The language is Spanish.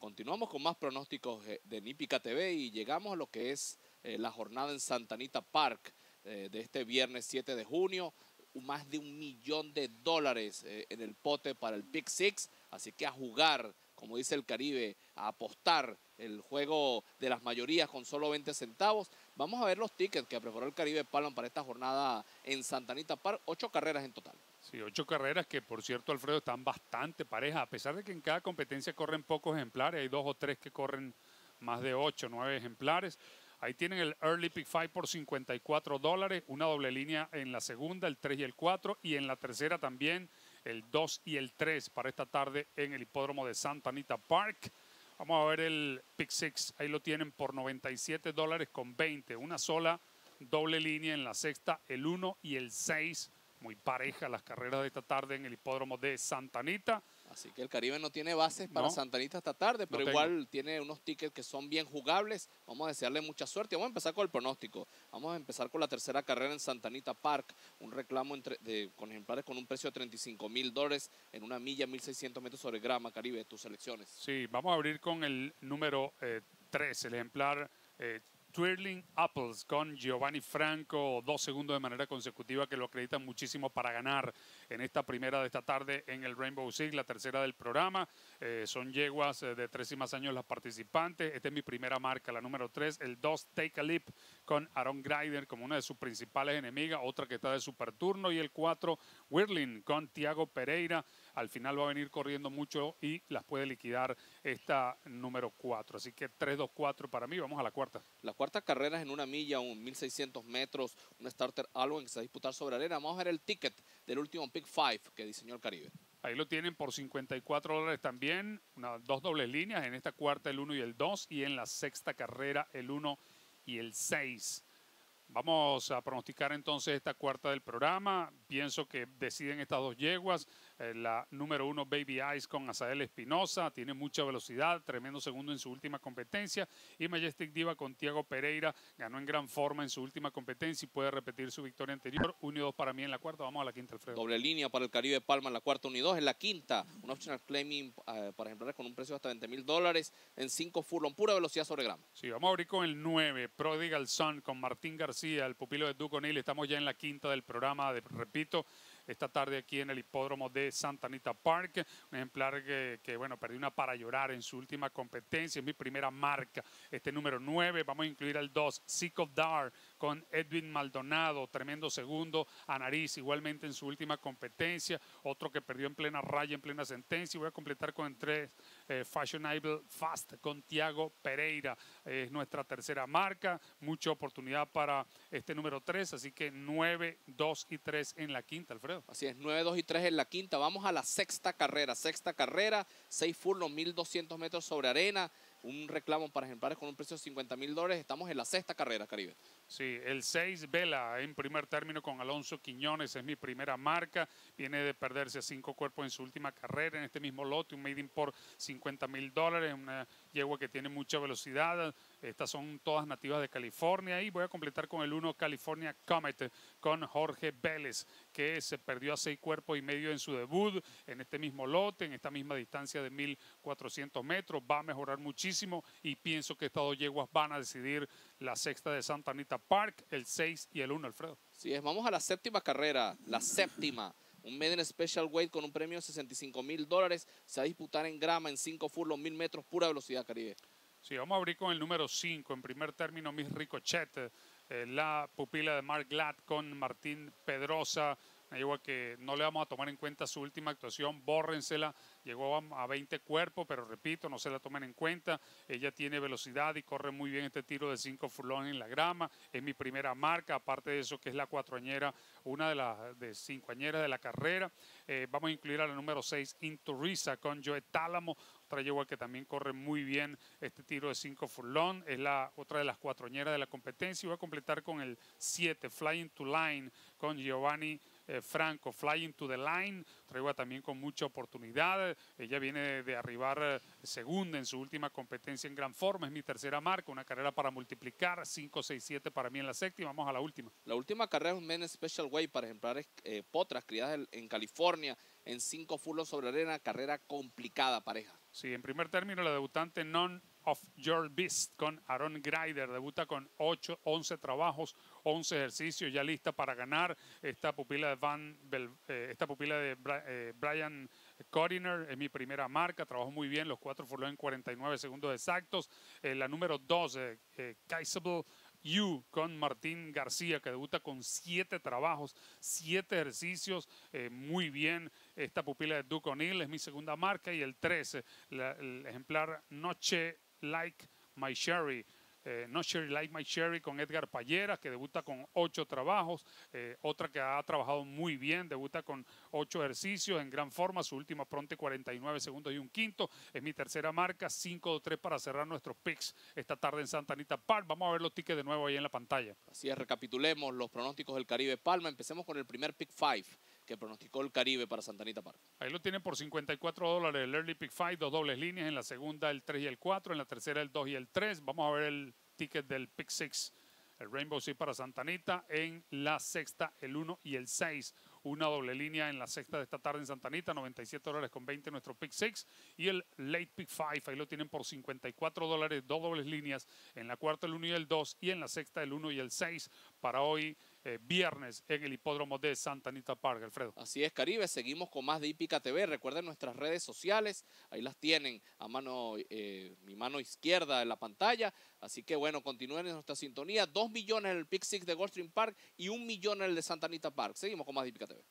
Continuamos con más pronósticos eh, de Nípica TV y llegamos a lo que es eh, la jornada en Santanita Park eh, de este viernes 7 de junio. Más de un millón de dólares en el pote para el Pick Six. Así que a jugar, como dice el Caribe, a apostar el juego de las mayorías con solo 20 centavos. Vamos a ver los tickets que preparó el Caribe Palman para esta jornada en Santanita Park. Ocho carreras en total. Sí, ocho carreras que, por cierto, Alfredo, están bastante parejas, a pesar de que en cada competencia corren pocos ejemplares, hay dos o tres que corren más de ocho, nueve ejemplares. Ahí tienen el Early Pick 5 por 54 dólares, una doble línea en la segunda, el 3 y el 4, y en la tercera también el 2 y el 3 para esta tarde en el hipódromo de Santa Anita Park. Vamos a ver el Pick 6, ahí lo tienen por 97 dólares con 20, una sola doble línea en la sexta, el 1 y el 6 muy pareja las carreras de esta tarde en el hipódromo de Santa Anita. Así que el Caribe no tiene bases para Santa Anita esta tarde, pero igual tiene unos tickets que son bien jugables. Vamos a desearle mucha suerte. Vamos a empezar con el pronóstico. Vamos a empezar con la tercera carrera en Santa Anita Park. Un reclamo entre, de, con ejemplares con un precio de 35 mil dólares en una milla, 1.600 metros sobre grama. Caribe, tus selecciones. Sí, vamos a abrir con el número 3, eh, el ejemplar eh, Twirling Apples con Giovanni Franco, dos segundos de manera consecutiva que lo acreditan muchísimo para ganar en esta primera de esta tarde en el Rainbow Six, la tercera del programa. Eh, son yeguas eh, de tres y más años las participantes. Esta es mi primera marca, la número tres, el 2 Take a Leap con Aaron Grider como una de sus principales enemigas, otra que está de super turno, y el 4 Whirling con Tiago Pereira al final va a venir corriendo mucho y las puede liquidar esta número 4. Así que 3-2-4 para mí, vamos a la cuarta. La cuarta carrera es en una milla, un 1600 metros, un starter algo que se va a disputar sobre arena. Vamos a ver el ticket del último Pick 5 que diseñó el Caribe. Ahí lo tienen por 54 dólares también, dos dobles líneas, en esta cuarta el 1 y el 2 y en la sexta carrera el 1 y el 6. Vamos a pronosticar entonces esta cuarta del programa. Pienso que deciden estas dos yeguas. Eh, la número uno, Baby Ice con Azael Espinosa, tiene mucha velocidad, tremendo segundo en su última competencia. Y Majestic Diva con Tiago Pereira, ganó en gran forma en su última competencia y puede repetir su victoria anterior. 1 y 2 para mí en la cuarta, vamos a la quinta, Alfredo. Doble línea para el Caribe Palma en la cuarta, 1 y 2. En la quinta, un optional claiming eh, para ejemplares con un precio de hasta 20 mil dólares en 5 furlong, pura velocidad sobre grama. Sí, vamos a abrir con el 9, Prodigal Son con Martín García, el pupilo de Duco Neal. Estamos ya en la quinta del programa, de, repito esta tarde aquí en el hipódromo de Santa Anita Park. Un ejemplar que, bueno, perdí una para llorar en su última competencia, es mi primera marca. Este número 9, vamos a incluir al 2, Sick of Dar, con Edwin Maldonado, tremendo segundo a nariz, igualmente en su última competencia, otro que perdió en plena raya, en plena sentencia, voy a completar con 3 eh, Fashionable Fast con Tiago Pereira, es nuestra tercera marca, mucha oportunidad para este número 3, así que 9, 2 y 3 en la quinta, Alfredo. Así es, 9, 2 y 3 en la quinta, vamos a la sexta carrera, sexta carrera, 6 furlong, 1200 metros sobre arena, un reclamo para ejemplares con un precio de 50 mil dólares. Estamos en la sexta carrera, Caribe. Sí, el 6 Vela en primer término con Alonso Quiñones es mi primera marca. Viene de perderse cinco cuerpos en su última carrera en este mismo lote, un maiden por 50 mil dólares, yegua que tiene mucha velocidad. Estas son todas nativas de California y voy a completar con el 1 California Comet con Jorge Vélez, que se perdió a seis cuerpos y medio en su debut en este mismo lote, en esta misma distancia de 1400 metros. Va a mejorar muchísimo y pienso que estas dos yeguas van a decidir la sexta de Santa Anita Park, el 6 y el 1, Alfredo. Sí, es, vamos a la séptima carrera, la séptima. Un Maiden Special Weight con un premio de 65 mil dólares. Se va a disputar en grama, en 5 furlong, 1000 metros, pura velocidad, Caribe. Sí, vamos a abrir con el número 5. En primer término, Miss Ricochet, eh, la pupila de Mark Glad con Martín Pedrosa. Una que no le vamos a tomar en cuenta su última actuación, bórrensela llegó a 20 cuerpos, pero repito, no se la tomen en cuenta. Ella tiene velocidad y corre muy bien este tiro de 5 furlongs en la grama. Es mi primera marca, aparte de eso que es la cuatroañera, una de las de cincoañeras de la carrera. Eh, vamos a incluir a la número 6, Inturisa, con Joe Tálamo, otra yegua que también corre muy bien este tiro de 5 furlong. Es la otra de las cuatroañeras de la competencia. Y voy a completar con el 7, Flying to Line, con Giovanni eh, Franco, Flying to the Line, traigo también con mucha oportunidad. Ella viene de arribar eh, segunda en su última competencia en gran forma, es mi tercera marca, una carrera para multiplicar, 5, 6, 7 para mí en la séptima. Vamos a la última. La última carrera es un Men Special Way para ejemplares eh, potras criadas en California en cinco furlos sobre arena, carrera complicada, pareja. Sí, en primer término, la debutante None of Your Beast con Aaron Greider. Debuta con 8, 11 trabajos, 11 ejercicios, ya lista para ganar. Esta pupila de, Van eh, esta pupila de eh, Brian Codiner es mi primera marca. Trabajó muy bien, los cuatro furlos en 49 segundos exactos. Eh, la número 2, eh, Kaisable You con Martín García, que debuta con siete trabajos, siete ejercicios, muy bien. Esta pupila de Duke O'Neill es mi segunda marca y el 13, el ejemplar Noche Like My Sherry eh, no Sherry Like My Sherry con Edgar Payera, que debuta con ocho trabajos, eh, otra que ha trabajado muy bien, debuta con ocho ejercicios en gran forma, su última pronte 49 segundos y un quinto, es mi tercera marca, 5-3 para cerrar nuestros picks esta tarde en Santa Anita Park. Vamos a ver los tickets de nuevo ahí en la pantalla. Así es, recapitulemos los pronósticos del Caribe Palma, empecemos con el primer pick 5 que pronosticó el Caribe para Santa Anita Park. Ahí lo tienen por 54 dólares el Early Pick 5, dos dobles líneas, en la segunda el 3 y el 4, en la tercera el 2 y el 3. Vamos a ver el ticket del Pick 6, el Rainbow Six para Santa Anita, en la sexta el 1 y el 6 una doble línea en la sexta de esta tarde en Santa Anita, 97 dólares con 20 nuestro pick 6 y el late pick 5, ahí lo tienen por 54 dólares, dos dobles líneas en la cuarta el 1 y el 2 y en la sexta el 1 y el 6 para hoy eh, viernes en el hipódromo de Santa Anita Park, Alfredo. Así es, Caribe, seguimos con más de Hípica TV, recuerden nuestras redes sociales, ahí las tienen a mano, eh, mi mano izquierda en la pantalla, así que bueno, continúen en nuestra sintonía, dos millones en el Pick 6 de Goldstream Park y un millón en el de Santa Anita Park, seguimos con más de Hípica TV.